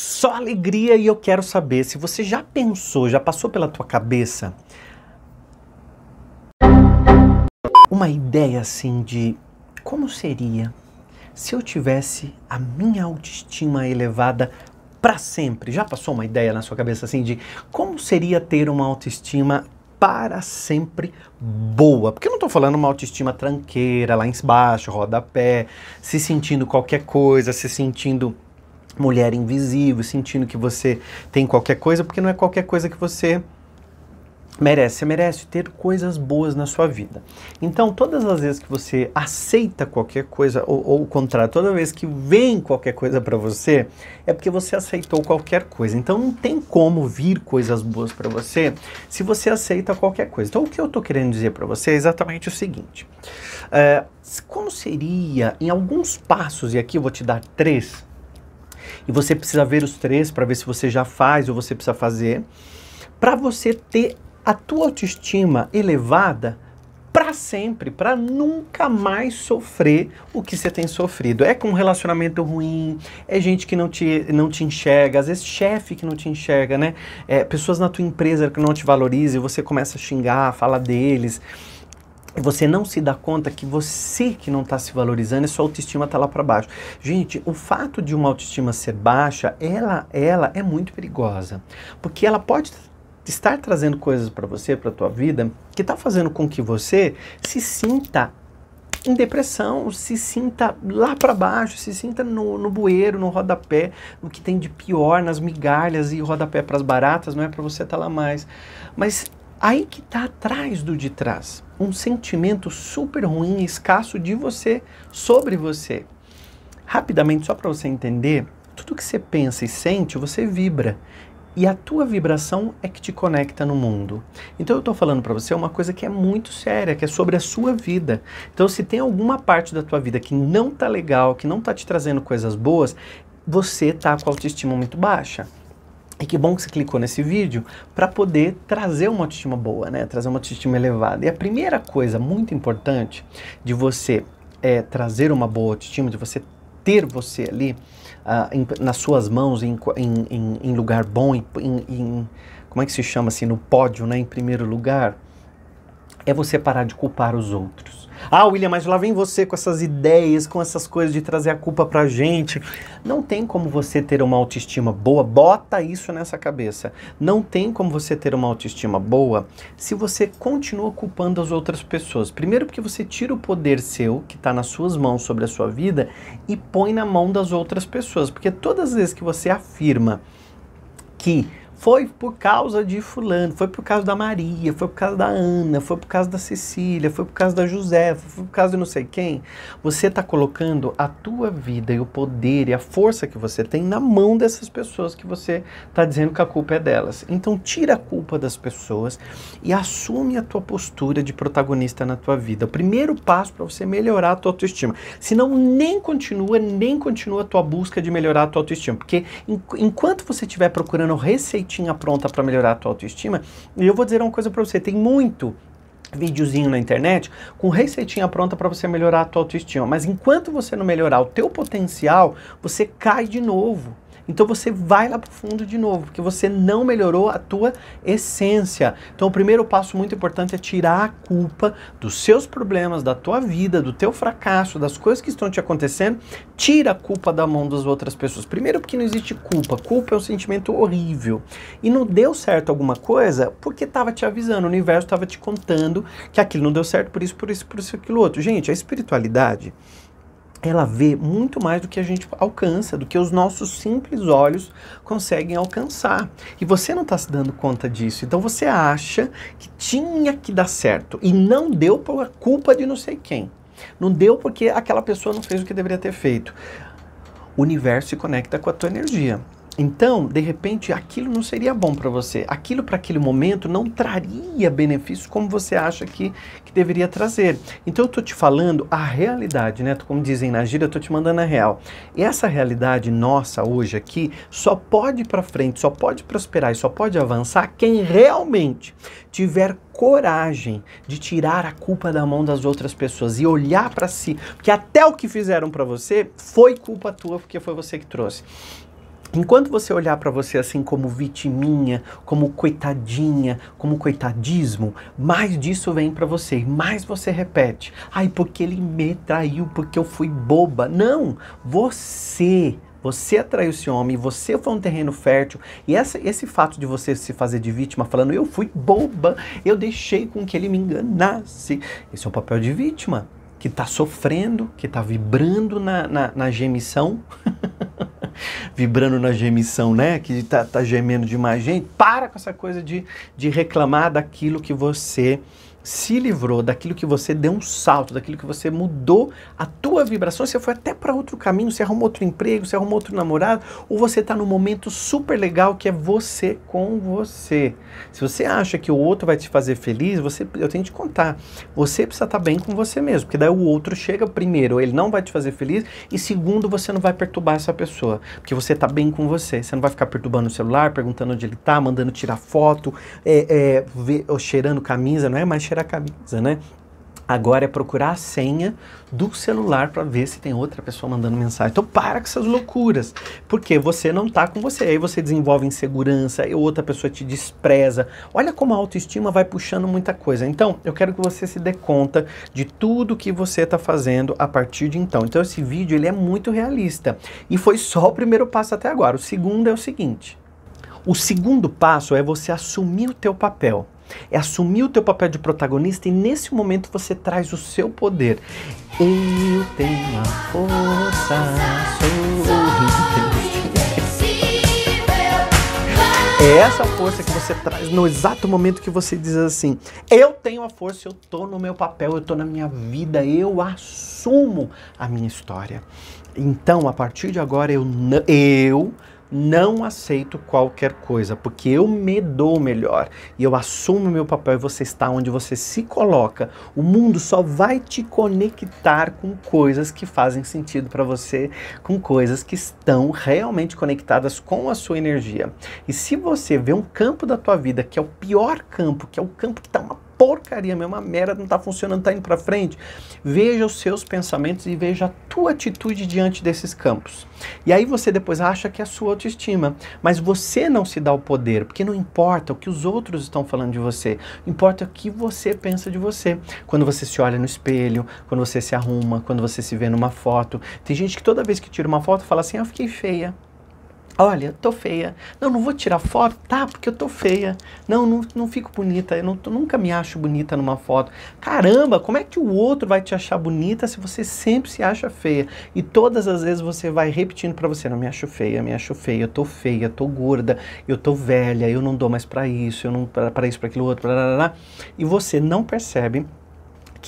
Só alegria e eu quero saber se você já pensou, já passou pela tua cabeça uma ideia assim de como seria se eu tivesse a minha autoestima elevada para sempre. Já passou uma ideia na sua cabeça assim de como seria ter uma autoestima para sempre boa? Porque eu não estou falando uma autoestima tranqueira, lá embaixo, rodapé, se sentindo qualquer coisa, se sentindo mulher invisível, sentindo que você tem qualquer coisa, porque não é qualquer coisa que você merece. Você merece ter coisas boas na sua vida. Então, todas as vezes que você aceita qualquer coisa, ou, ou o contrário, toda vez que vem qualquer coisa para você, é porque você aceitou qualquer coisa. Então, não tem como vir coisas boas para você se você aceita qualquer coisa. Então, o que eu estou querendo dizer para você é exatamente o seguinte: é, como seria, em alguns passos, e aqui eu vou te dar três, e você precisa ver os três para ver se você já faz ou você precisa fazer, para você ter a tua autoestima elevada para sempre, para nunca mais sofrer o que você tem sofrido. É com um relacionamento ruim, é gente que não te, não te enxerga, às vezes chefe que não te enxerga, né? É, pessoas na tua empresa que não te valorizam e você começa a xingar, fala deles. E você não se dá conta que você que não está se valorizando e sua autoestima está lá para baixo. Gente, o fato de uma autoestima ser baixa, ela, ela é muito perigosa. Porque ela pode estar trazendo coisas para você, para a tua vida, que está fazendo com que você se sinta em depressão, se sinta lá para baixo, se sinta no, no bueiro, no rodapé, no que tem de pior, nas migalhas e rodapé para as baratas, não é para você estar tá lá mais. Mas aí que está atrás do de trás, um sentimento super ruim, escasso de você, sobre você. Rapidamente, só para você entender, tudo que você pensa e sente, você vibra. E a tua vibração é que te conecta no mundo. Então eu estou falando para você uma coisa que é muito séria, que é sobre a sua vida. Então se tem alguma parte da tua vida que não tá legal, que não tá te trazendo coisas boas, você tá com a autoestima muito baixa. E que bom que você clicou nesse vídeo para poder trazer uma autoestima boa, né? Trazer uma autoestima elevada. E a primeira coisa muito importante de você é, trazer uma boa autoestima, de você ter você ali uh, em, nas suas mãos em, em, em lugar bom, em, como é que se chama assim, no pódio, né, em primeiro lugar, é você parar de culpar os outros. Ah, William, mas lá vem você com essas ideias, com essas coisas de trazer a culpa pra gente. Não tem como você ter uma autoestima boa, bota isso nessa cabeça. Não tem como você ter uma autoestima boa se você continua culpando as outras pessoas. Primeiro, porque você tira o poder seu, que está nas suas mãos sobre a sua vida, e põe na mão das outras pessoas. Porque todas as vezes que você afirma que foi por causa de fulano, foi por causa da Maria, foi por causa da Ana, foi por causa da Cecília, foi por causa da José, foi por causa de não sei quem. Você está colocando a tua vida e o poder e a força que você tem na mão dessas pessoas que você está dizendo que a culpa é delas. Então tira a culpa das pessoas e assume a tua postura de protagonista na tua vida. O primeiro passo para você melhorar a tua autoestima. Senão nem continua, nem continua a tua busca de melhorar a tua autoestima. Porque enquanto você estiver procurando receitar receitinha pronta para melhorar a tua autoestima. E eu vou dizer uma coisa para você, tem muito videozinho na internet com receitinha pronta para você melhorar a tua autoestima. Mas enquanto você não melhorar o teu potencial, você cai de novo. Então você vai lá para o fundo de novo, porque você não melhorou a tua essência. Então o primeiro passo muito importante é tirar a culpa dos seus problemas, da tua vida, do teu fracasso, das coisas que estão te acontecendo. Tira a culpa da mão das outras pessoas. Primeiro porque não existe culpa. Culpa é um sentimento horrível. E não deu certo alguma coisa porque estava te avisando, o universo estava te contando que aquilo não deu certo por isso, por isso, por isso, aquilo outro. Gente, a espiritualidade ela vê muito mais do que a gente alcança, do que os nossos simples olhos conseguem alcançar. E você não está se dando conta disso. Então você acha que tinha que dar certo e não deu por culpa de não sei quem. Não deu porque aquela pessoa não fez o que deveria ter feito. O universo se conecta com a tua energia. Então, de repente, aquilo não seria bom para você. Aquilo para aquele momento não traria benefícios como você acha que, que deveria trazer. Então, eu estou te falando a realidade, né? Como dizem na gíria, eu estou te mandando a real. E essa realidade nossa hoje aqui só pode ir para frente, só pode prosperar e só pode avançar quem realmente tiver coragem de tirar a culpa da mão das outras pessoas e olhar para si, porque até o que fizeram para você foi culpa tua, porque foi você que trouxe. Enquanto você olhar para você assim como vitiminha, como coitadinha, como coitadismo, mais disso vem para você, mais você repete. Ai, porque ele me traiu, porque eu fui boba. Não, você você atraiu esse homem, você foi um terreno fértil. E essa, esse fato de você se fazer de vítima, falando eu fui boba, eu deixei com que ele me enganasse. Esse é o papel de vítima, que está sofrendo, que está vibrando na, na, na gemição. vibrando na gemição, né? Que tá, tá gemendo demais. Gente, para com essa coisa de, de reclamar daquilo que você se livrou daquilo que você deu um salto, daquilo que você mudou a tua vibração, você foi até para outro caminho, você arrumou outro emprego, você arrumou outro namorado, ou você está num momento super legal que é você com você. Se você acha que o outro vai te fazer feliz, você, eu tenho que te contar, você precisa estar tá bem com você mesmo, porque daí o outro chega primeiro, ele não vai te fazer feliz, e segundo, você não vai perturbar essa pessoa, porque você está bem com você, você não vai ficar perturbando o celular, perguntando onde ele está, mandando tirar foto, é, é, ver, cheirando camisa, não é mais cheirar a camisa, né? Agora é procurar a senha do celular para ver se tem outra pessoa mandando mensagem. Então para com essas loucuras, porque você não tá com você. Aí você desenvolve insegurança, e outra pessoa te despreza. Olha como a autoestima vai puxando muita coisa. Então eu quero que você se dê conta de tudo que você está fazendo a partir de então. Então esse vídeo ele é muito realista e foi só o primeiro passo até agora. O segundo é o seguinte. O segundo passo é você assumir o teu papel é assumir o teu papel de protagonista e nesse momento você traz o seu poder. Eu tenho a força, sou É essa força que você traz no exato momento que você diz assim: Eu tenho a força, eu tô no meu papel, eu tô na minha vida, eu assumo a minha história. Então, a partir de agora, eu, eu não aceito qualquer coisa, porque eu me dou melhor e eu assumo meu papel e você está onde você se coloca. O mundo só vai te conectar com coisas que fazem sentido para você, com coisas que estão realmente conectadas com a sua energia. E se você vê um campo da tua vida que é o pior campo, que é o campo que está uma porcaria mesmo, uma merda, não está funcionando, está indo para frente. Veja os seus pensamentos e veja a tua atitude diante desses campos. E aí você depois acha que é a sua autoestima, mas você não se dá o poder, porque não importa o que os outros estão falando de você, importa o que você pensa de você. Quando você se olha no espelho, quando você se arruma, quando você se vê numa foto. Tem gente que toda vez que tira uma foto fala assim: "Eu fiquei feia". Olha, tô feia. Não, não vou tirar foto, tá? Porque eu tô feia. Não, não, não fico bonita. Eu não, nunca me acho bonita numa foto. Caramba, como é que o outro vai te achar bonita se você sempre se acha feia? E todas as vezes você vai repetindo para você: não me acho feia, me acho feia, eu tô feia, eu tô gorda, eu tô velha, eu não dou mais para isso, eu não para isso, para aquilo outro, blá, blá, blá. e você não percebe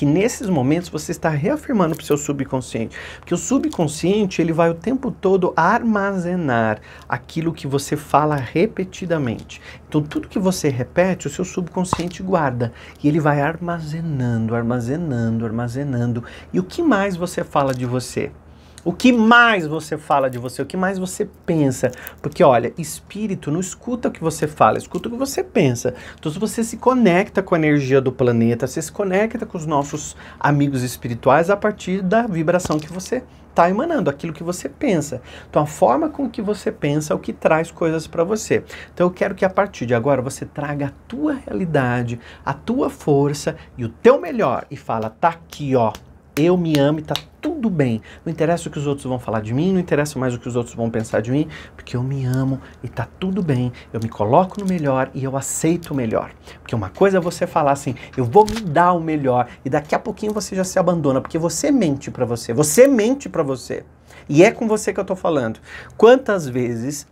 que nesses momentos você está reafirmando para o seu subconsciente, porque o subconsciente ele vai o tempo todo armazenar aquilo que você fala repetidamente. Então tudo que você repete, o seu subconsciente guarda e ele vai armazenando, armazenando, armazenando. E o que mais você fala de você? O que mais você fala de você? O que mais você pensa? Porque, olha, espírito não escuta o que você fala, escuta o que você pensa. Então, se você se conecta com a energia do planeta, você se conecta com os nossos amigos espirituais a partir da vibração que você está emanando, aquilo que você pensa. Então, a forma com que você pensa é o que traz coisas para você. Então, eu quero que a partir de agora você traga a tua realidade, a tua força e o teu melhor e fala: tá aqui, ó eu me amo e tá tudo bem. Não interessa o que os outros vão falar de mim, não interessa mais o que os outros vão pensar de mim, porque eu me amo e tá tudo bem. Eu me coloco no melhor e eu aceito o melhor. Porque uma coisa é você falar assim, eu vou me dar o melhor e daqui a pouquinho você já se abandona, porque você mente para você. Você mente para você. E é com você que eu tô falando. Quantas vezes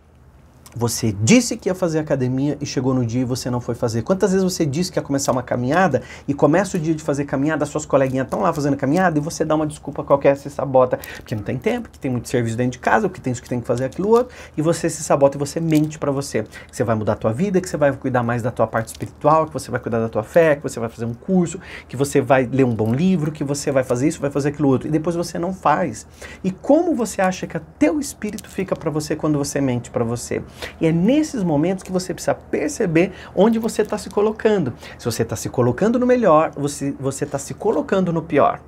você disse que ia fazer academia e chegou no dia e você não foi fazer. Quantas vezes você disse que ia começar uma caminhada e começa o dia de fazer caminhada, suas coleguinhas estão lá fazendo caminhada e você dá uma desculpa qualquer, se sabota, porque não tem tempo, que tem muito serviço dentro de casa, que tem isso que tem que fazer aquilo outro, e você se sabota e você mente para você. Que você vai mudar a tua vida, que você vai cuidar mais da tua parte espiritual, que você vai cuidar da tua fé, que você vai fazer um curso, que você vai ler um bom livro, que você vai fazer isso, vai fazer aquilo outro, e depois você não faz. E como você acha que o teu espírito fica para você quando você mente para você? E é nesses momentos que você precisa perceber onde você está se colocando. Se você está se colocando no melhor, você está se colocando no pior.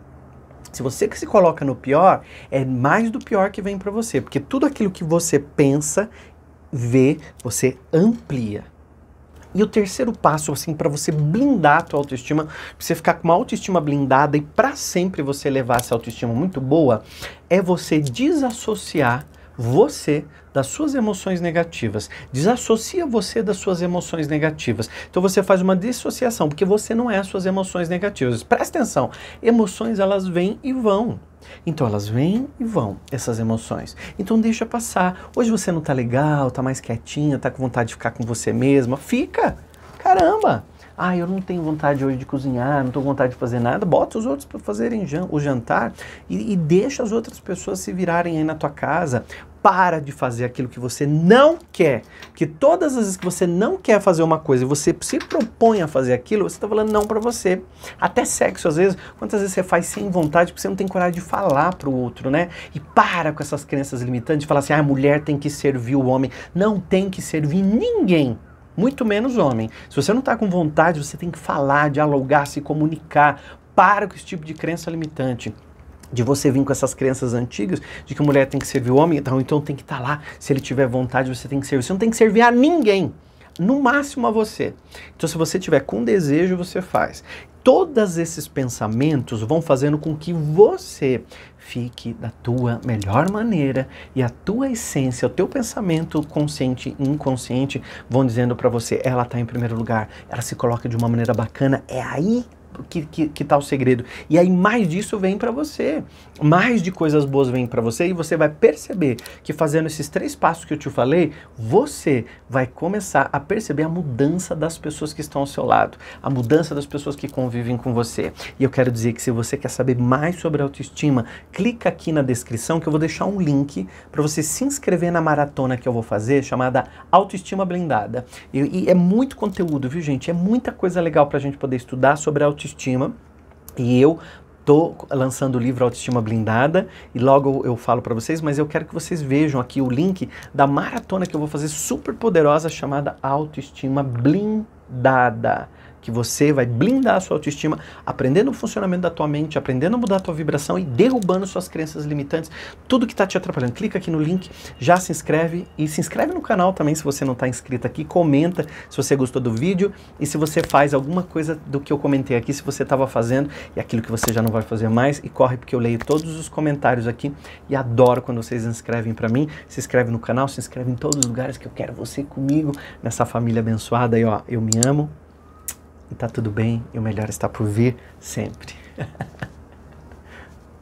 Se você que se coloca no pior, é mais do pior que vem para você, porque tudo aquilo que você pensa vê, você amplia. E o terceiro passo, assim, para você blindar a tua autoestima, pra você ficar com uma autoestima blindada e para sempre você levar essa autoestima muito boa, é você desassociar você das suas emoções negativas. Desassocia você das suas emoções negativas. Então você faz uma dissociação, porque você não é as suas emoções negativas. Presta atenção, emoções elas vêm e vão. Então elas vêm e vão, essas emoções. Então deixa passar. Hoje você não tá legal, tá mais quietinha, tá com vontade de ficar com você mesma. Fica! Caramba! Ah, eu não tenho vontade hoje de cozinhar, não tenho vontade de fazer nada. Bota os outros para fazerem o jantar e, e deixa as outras pessoas se virarem aí na tua casa para de fazer aquilo que você não quer. Que todas as vezes que você não quer fazer uma coisa e você se propõe a fazer aquilo, você está falando não para você. Até sexo, às vezes, quantas vezes você faz sem vontade porque você não tem coragem de falar para o outro, né? E para com essas crenças limitantes de falar assim: ah, a mulher tem que servir o homem. Não tem que servir ninguém. Muito menos homem. Se você não está com vontade, você tem que falar, dialogar, se comunicar. Para com esse tipo de crença limitante de você vir com essas crenças antigas de que a mulher tem que servir o homem, então, então tem que estar tá lá, se ele tiver vontade, você tem que servir. Você não tem que servir a ninguém, no máximo a você. Então, se você tiver com desejo, você faz. Todos esses pensamentos vão fazendo com que você fique da tua melhor maneira e a tua essência, o teu pensamento consciente e inconsciente vão dizendo para você, ela está em primeiro lugar, ela se coloca de uma maneira bacana, é aí que, que, que tá o segredo. E aí mais disso vem para você. Mais de coisas boas vem para você e você vai perceber que fazendo esses três passos que eu te falei, você vai começar a perceber a mudança das pessoas que estão ao seu lado, a mudança das pessoas que convivem com você. E eu quero dizer que se você quer saber mais sobre autoestima, clica aqui na descrição que eu vou deixar um link para você se inscrever na maratona que eu vou fazer chamada Autoestima Blindada. E, e é muito conteúdo, viu, gente? É muita coisa legal para a gente poder estudar sobre autoestima autoestima. E eu tô lançando o livro Autoestima Blindada e logo eu falo para vocês, mas eu quero que vocês vejam aqui o link da maratona que eu vou fazer super poderosa chamada Autoestima Blindada que você vai blindar a sua autoestima, aprendendo o funcionamento da tua mente, aprendendo a mudar a tua vibração e derrubando suas crenças limitantes, tudo que está te atrapalhando. Clica aqui no link, já se inscreve e se inscreve no canal também se você não está inscrito aqui, comenta se você gostou do vídeo e se você faz alguma coisa do que eu comentei aqui, se você estava fazendo e aquilo que você já não vai fazer mais. E corre porque eu leio todos os comentários aqui e adoro quando vocês inscrevem para mim, se inscreve no canal, se inscreve em todos os lugares que eu quero você comigo nessa família abençoada e ó, eu me amo, e tá tudo bem, e o melhor está por vir sempre.